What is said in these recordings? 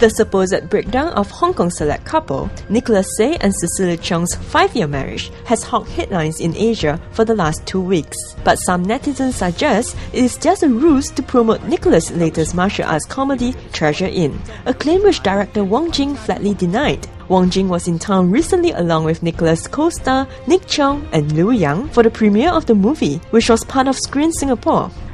The supposed breakdown of Hong Kong select couple Nicholas Say and Cecilia Chong's five-year marriage has hogged headlines in Asia for the last two weeks. But some netizens suggest it is just a ruse to promote Nicholas' latest martial arts comedy Treasure Inn, a claim which director Wong Jing flatly denied. Wong Jing was in town recently along with Nicholas' co-star Nick Chong and Liu Yang for the premiere of the movie, which was part of Screen Singapore.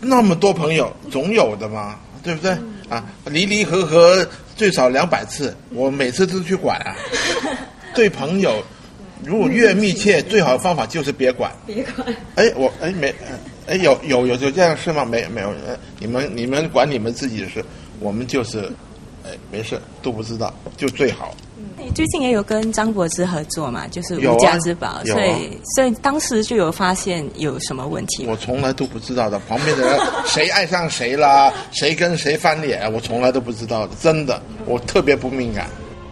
那么多朋友，总有的嘛，对不对？啊，离离合合最少两百次，我每次都去管啊。对朋友，如果越密切，最好的方法就是别管。别管。哎，我哎没，哎有有有有这样的事吗？没没有。你们你们管你们自己的事，我们就是，哎没事都不知道，就最好。你最近也有跟张柏芝合作嘛？就是无价之宝，所以所以当时就有发现有什么问题。我从来都不知道的，旁边的人 谁爱上谁啦，谁跟谁翻脸，我从来都不知道的，真的，我特别不敏感。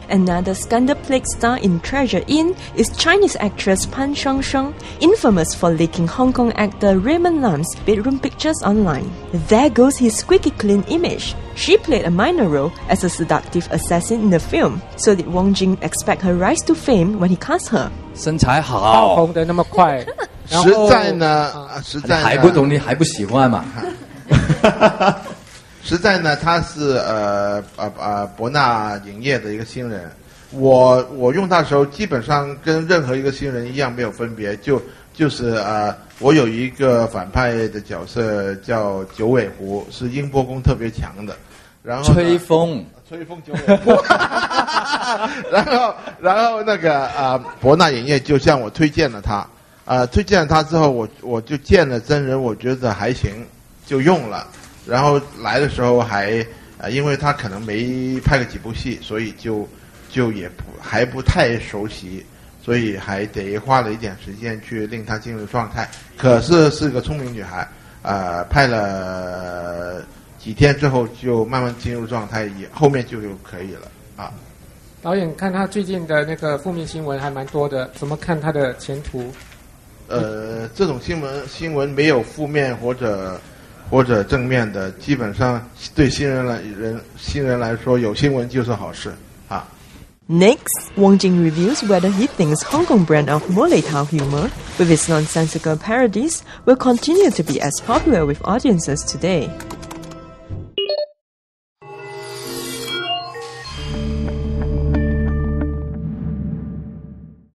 Another scandal-plagued star in Treasure Inn is Chinese actress Pan Shangsheng, infamous for leaking Hong Kong actor Raymond Lam's bedroom pictures online. There goes his squeaky clean image. She played a minor role as a seductive assassin in the film, so did Wong Jing expect her rise to fame when he cast her? 身材好，红的那么快，实在呢，实在还不懂，你还不喜欢嘛？ 实在呢，他是呃呃呃博纳影业的一个新人，我我用他的时候，基本上跟任何一个新人一样没有分别，就就是呃，我有一个反派的角色叫九尾狐，是音波功特别强的，然后吹风，吹风九尾狐，然后然后那个啊博纳影业就向我推荐了他，啊推荐了他之后，我我就见了真人，我觉得还行，就用了。然后来的时候还啊，因为他可能没拍过几部戏，所以就就也不还不太熟悉，所以还得花了一点时间去令他进入状态。可是是个聪明女孩，呃，拍了几天之后就慢慢进入状态，也后面就就可以了啊。导演看他最近的那个负面新闻还蛮多的，怎么看他的前途？呃，这种新闻新闻没有负面或者。或者正面的，基本上对新人来人新人来说，有新闻就是好事啊。Next, Wong Jing reviews whether he thinks Hong Kong brand of Molei Tao humor, with its nonsensical parodies, will continue to be as popular with audiences today.